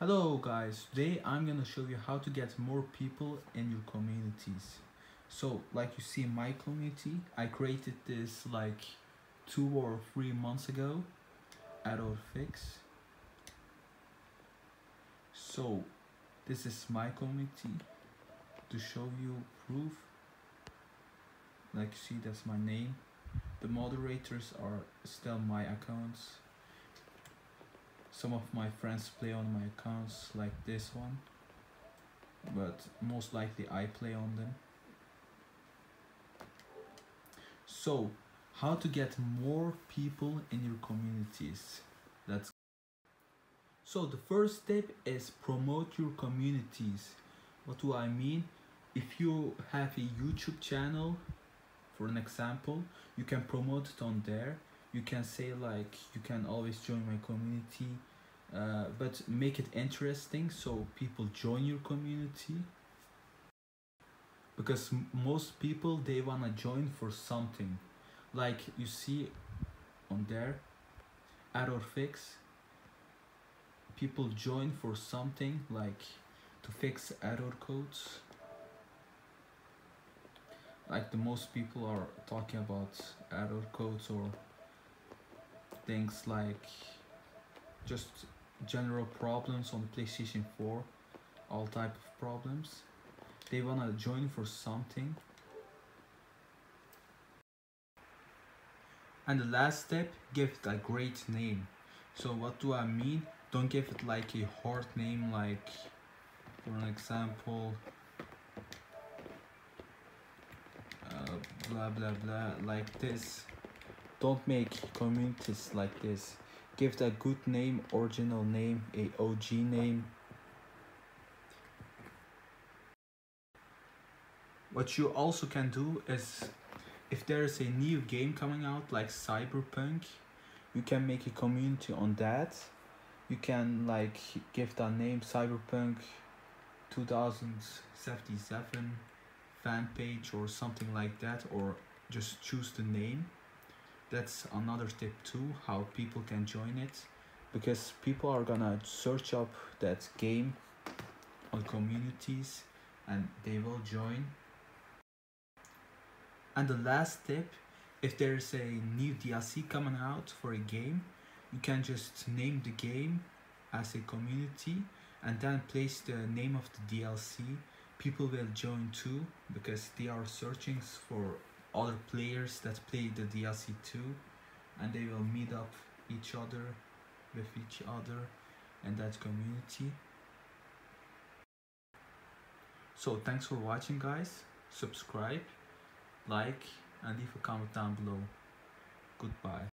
Hello guys, today I'm gonna show you how to get more people in your communities. So like you see in my community, I created this like two or three months ago, Adult Fix. So this is my community to show you proof. Like you see that's my name. The moderators are still my accounts some of my friends play on my accounts like this one but most likely I play on them. So how to get more people in your communities? That's so the first step is promote your communities. What do I mean? If you have a YouTube channel for an example you can promote it on there you can say like you can always join my community uh, but make it interesting so people join your community. Because most people they wanna join for something. Like you see on there error fix people join for something like to fix error codes. Like the most people are talking about error codes or things like just general problems on PlayStation 4 all type of problems. They wanna join for something. And the last step give it a great name. So what do I mean? Don't give it like a hard name like for an example uh, blah blah blah like this don't make communities like this. Give it a good name original name a OG name. What you also can do is if there is a new game coming out like cyberpunk you can make a community on that. You can like give that name cyberpunk 2077 fan page or something like that or just choose the name that's another tip too how people can join it. Because people are gonna search up that game on communities and they will join. And the last tip if there's a new DLC coming out for a game you can just name the game as a community and then place the name of the DLC people will join too because they are searching for other players that play the DLC 2 and they will meet up each other with each other and that community. So thanks for watching guys. Subscribe like and leave a comment down below. Goodbye